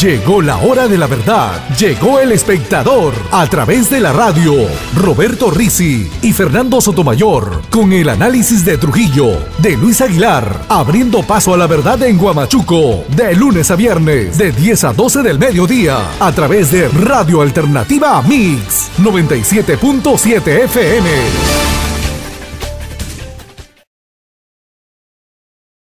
Llegó la hora de la verdad. Llegó el espectador. A través de la radio. Roberto Risi y Fernando Sotomayor. Con el análisis de Trujillo. De Luis Aguilar. Abriendo paso a la verdad en Guamachuco. De lunes a viernes. De 10 a 12 del mediodía. A través de Radio Alternativa Mix. 97.7 FM.